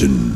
Imagine.